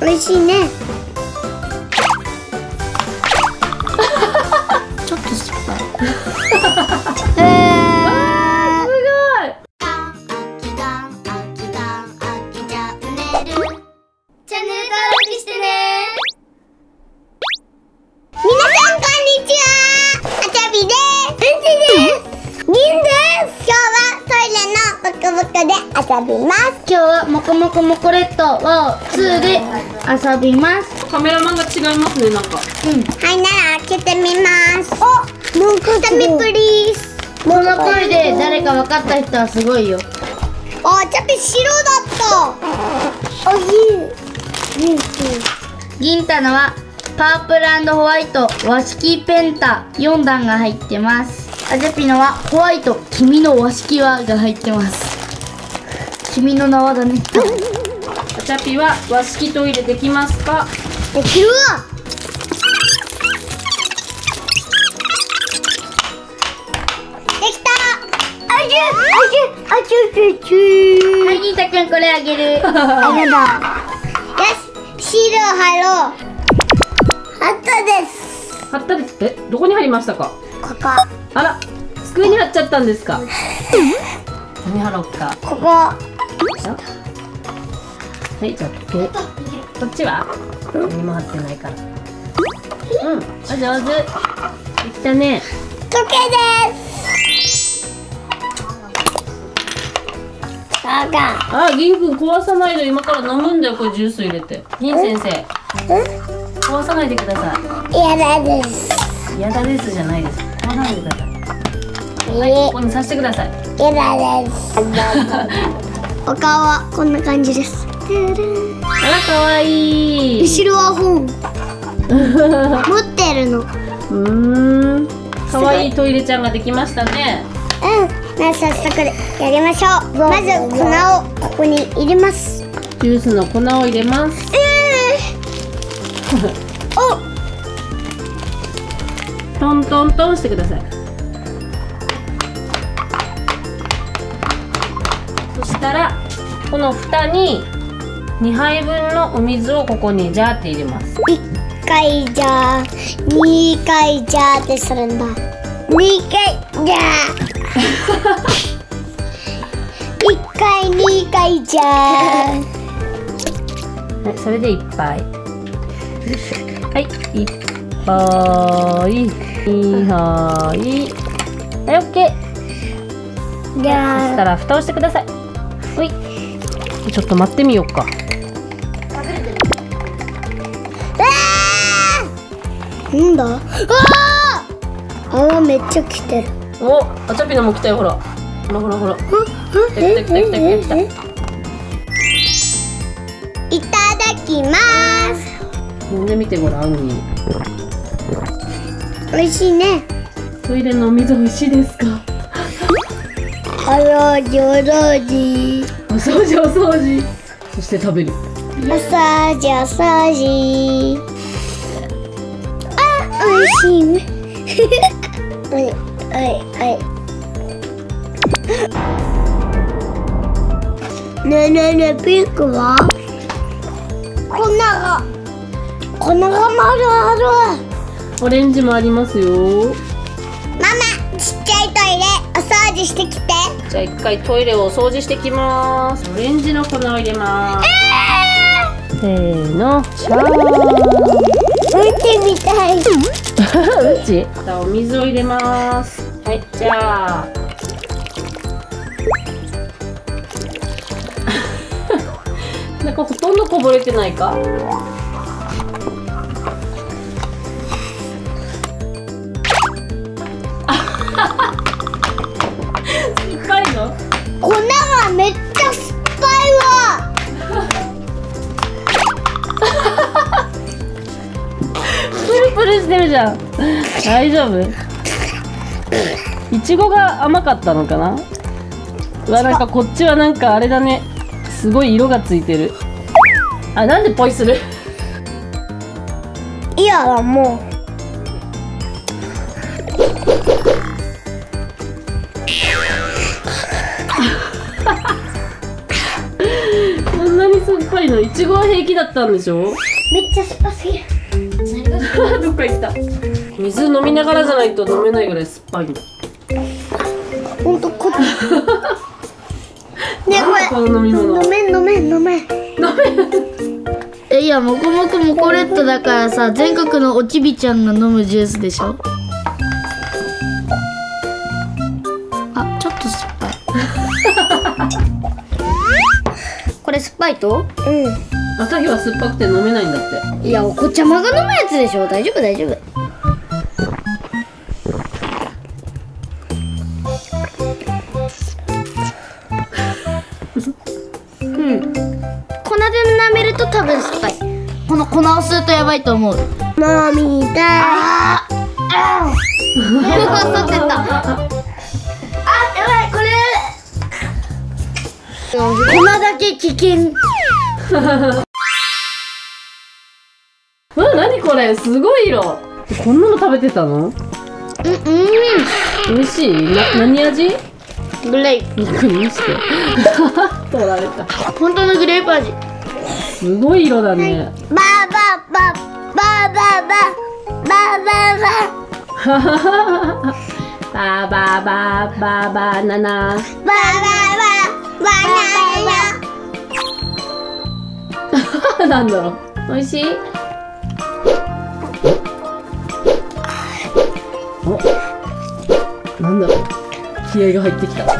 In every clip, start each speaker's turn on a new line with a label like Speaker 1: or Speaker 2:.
Speaker 1: 美味しいね。ちょっと酸っぱいで遊びます
Speaker 2: 今日はもこもこもこレットを2で遊びます。
Speaker 3: カメラマンが違いますねなんか
Speaker 1: はいなら開けてみますおもう一見プリーズ
Speaker 2: この声で誰か分かった人はすごいよ。
Speaker 1: あちゃび白だったおいい
Speaker 2: 銀太のはパープルホワイト和式ペンタ4段が入ってます。アジャピのはホワイト君の和式輪が入ってます。君の名はだね。
Speaker 3: ガチャピは和式トイレできますか？
Speaker 1: できるわできた。あじゅあじゅあじゅあじゅ
Speaker 2: はい、銀太くんこれあげる。
Speaker 1: あれだ。よしシールを貼ろう。貼ったです。
Speaker 3: 貼ったです？えどこに貼りましたか？
Speaker 1: ここ。
Speaker 3: あら机に貼っちゃったんですか？何貼ろうか
Speaker 1: ここ。
Speaker 3: はいじゃあ時計こっちは？何も貼ってないから。うん。あ上手。できたね。
Speaker 1: 時計です。あが
Speaker 3: あ銀くん壊さないで今から飲むんだよこれジュース入れて。銀先生。壊さないでくださ
Speaker 1: 嫌だです。
Speaker 3: い嫌だですじゃないです。壊さないでくださいはいここにさしてください。
Speaker 1: 嫌だです。お顔はこんな感じです。
Speaker 3: あらかわいい。
Speaker 1: 後ろは本。持ってるの。うん
Speaker 3: うーんかわいいトイレちゃんができましたね。
Speaker 1: じゃあ早速やりましょう。まず粉をここに入れます。
Speaker 3: ジュースの粉を入れます。
Speaker 1: お。
Speaker 3: トントントンしてくださいしたらこの蓋に2杯分のお水をここにジャーって入れます。
Speaker 1: 1回じゃ2回じゃってするんだ。2回じゃ。1回2回じゃ。
Speaker 3: はいそれで1杯。はい1杯2杯。はいオッケー
Speaker 1: じ
Speaker 3: そ
Speaker 1: ゃ
Speaker 3: したら蓋をしてくださいほい。ちょっと待ってみようか。
Speaker 1: なんだ？あー！泡めっちゃきてる。
Speaker 3: おあチャピのも来たよほら。ほらほらほら。来た来た来た来た来た。
Speaker 1: いただきます。
Speaker 3: 飲んでみてごらんに。
Speaker 1: 美味しいね。
Speaker 3: トイレのお水美味しいですか？
Speaker 1: お掃除お掃除。
Speaker 3: お掃除お掃除。そして食べる。
Speaker 1: お掃除お掃除。あ美味しいい はいはい。ねえねえねえピンクは？粉が粉がまるある。
Speaker 3: オレンジもありますよ。
Speaker 1: ママちっちゃいトイレお掃除してきて。
Speaker 3: じゃあ一回トイレをお掃除してきます。オレンジの粉を入れます。せーの。シャー。
Speaker 1: 見てみたい。
Speaker 3: うんち？じゃあお水を入れます。はいじゃあ。なんかほとんどこぼれてないか？
Speaker 1: 粉がめっちゃ酸っぱいわ。
Speaker 3: プルプルしてるじゃん。大丈夫？いちごが甘かったのかな？うわなんかこっちはなんかあれだね。すごい色がついてる。あなんでポイする？
Speaker 1: いやもう
Speaker 3: そんなにすぐ酸っぱいのいちごは平気だったんでしょ？
Speaker 1: めっちゃ酸っぱすぎる。
Speaker 3: どっか行った。水飲みながらじゃないと飲めないぐらい酸っぱいんだ
Speaker 1: ほんとこ ねえこれ。
Speaker 3: この飲み物。
Speaker 1: 飲めん飲めん飲めん。
Speaker 3: 飲め
Speaker 2: えいやもこもこモコレットだからさ全国のおちびちゃんが飲むジュースでしょ？あちょこれ酸っぱいと？
Speaker 1: うん。
Speaker 3: 朝日は酸っぱくて飲めないんだって。
Speaker 2: いやお子ちゃまが飲むやつでしょ。大丈夫大丈夫。うん。粉で舐めると多分酸っぱい。この粉を吸うとやばいと思う。
Speaker 1: 飲みたい。
Speaker 2: ああ吸ってた粉だけ危険。
Speaker 3: うわ何これ？すごい色。こんなの食べてたの？
Speaker 2: うんうん。
Speaker 3: 美味しい？な何味？
Speaker 2: グレープ。
Speaker 3: 肉にして 取られた。
Speaker 2: 本当のグレープ味。
Speaker 3: すごい色だね。
Speaker 1: バババババババババ
Speaker 3: バーバーバーバーバナナ。
Speaker 1: ババババ
Speaker 3: なんだろう。美味しい？お。なんだろう。気合が入ってきた。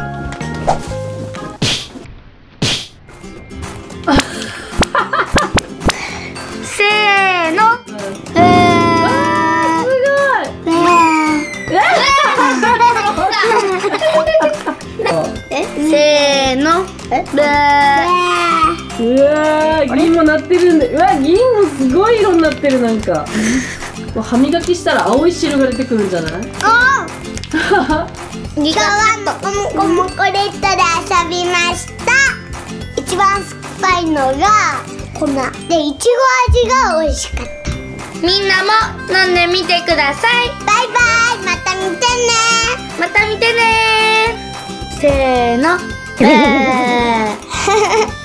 Speaker 2: せーの。え
Speaker 3: うわー銀もなってるんでうわ銀もすごい色になってるなんか。もう歯磨きしたら青い汁が出てくるんじゃない？
Speaker 1: 今日はもこもこもこレットで遊びました。一番酸っぱいのが粉でいちご味が美味しかった。
Speaker 2: みんなも飲んでみてください。
Speaker 1: バイバイ。また見てね。
Speaker 2: また見てね。せーの。え ー